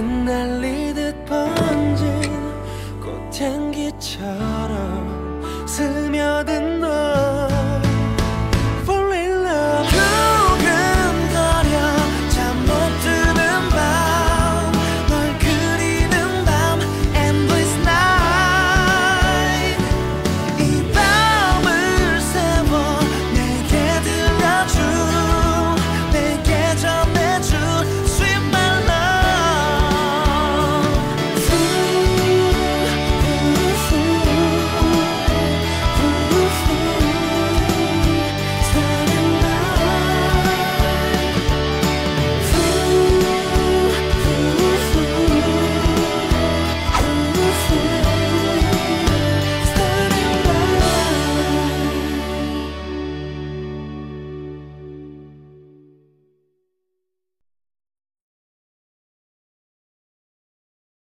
흩날리듯 번진 꽃향기처럼 스며든 너